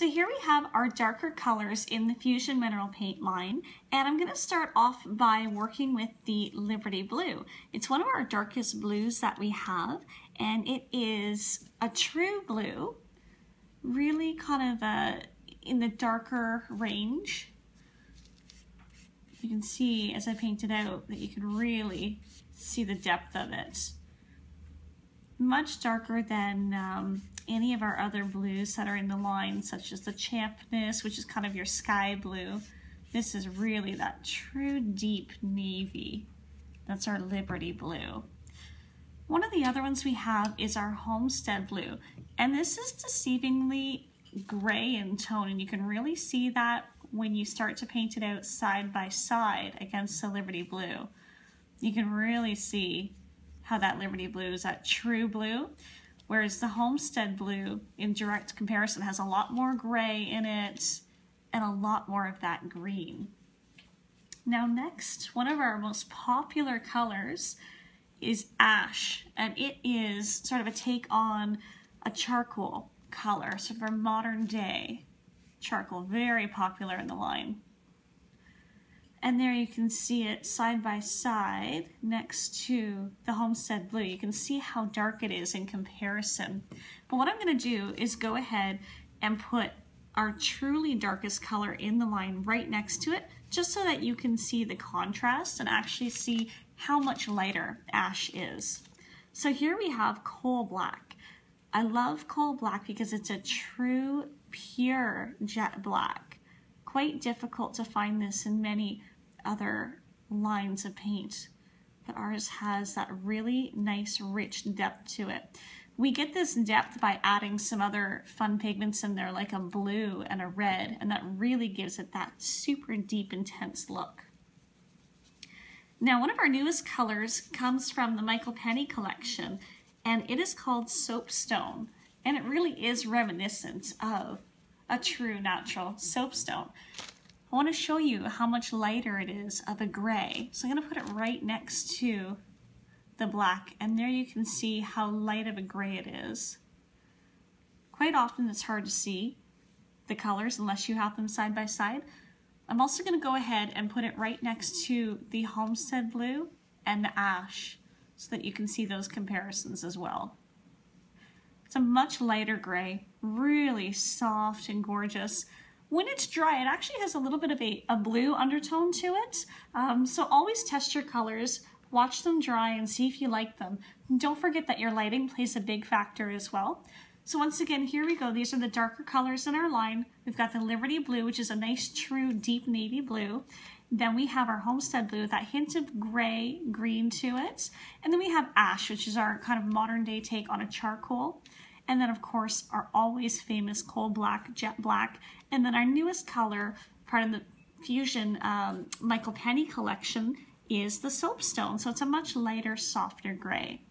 So here we have our darker colors in the Fusion Mineral Paint line, and I'm going to start off by working with the Liberty Blue. It's one of our darkest blues that we have, and it is a true blue, really kind of a, in the darker range. You can see as I paint it out that you can really see the depth of it. Much darker than um, any of our other blues that are in the line, such as the Champness, which is kind of your sky blue. This is really that true deep navy. That's our Liberty Blue. One of the other ones we have is our Homestead Blue, and this is deceivingly gray in tone, and you can really see that when you start to paint it out side by side against the Liberty Blue. You can really see how that Liberty Blue is that true blue whereas the Homestead Blue in direct comparison has a lot more gray in it and a lot more of that green. Now next, one of our most popular colors is ash, and it is sort of a take on a charcoal color, sort of a modern day charcoal, very popular in the line. And there you can see it side by side next to the Homestead Blue. You can see how dark it is in comparison. But what I'm gonna do is go ahead and put our truly darkest color in the line right next to it, just so that you can see the contrast and actually see how much lighter ash is. So here we have coal black. I love coal black because it's a true, pure jet black. Quite difficult to find this in many other lines of paint, but ours has that really nice rich depth to it. We get this depth by adding some other fun pigments in there like a blue and a red, and that really gives it that super deep, intense look. Now, one of our newest colors comes from the Michael Penney collection, and it is called Soapstone, and it really is reminiscent of a true natural soapstone. I want to show you how much lighter it is of a gray. So I'm going to put it right next to the black and there you can see how light of a gray it is. Quite often it's hard to see the colors unless you have them side by side. I'm also going to go ahead and put it right next to the Homestead Blue and the Ash so that you can see those comparisons as well. It's a much lighter gray, really soft and gorgeous. When it's dry, it actually has a little bit of a, a blue undertone to it. Um, so always test your colors, watch them dry and see if you like them. Don't forget that your lighting plays a big factor as well. So once again, here we go. These are the darker colors in our line. We've got the Liberty Blue, which is a nice, true, deep navy blue. Then we have our Homestead Blue with that hint of gray, green to it. And then we have Ash, which is our kind of modern day take on a charcoal. And then of course our always famous coal black, jet black. And then our newest color, part of the Fusion um, Michael Penney collection, is the soapstone. So it's a much lighter, softer gray.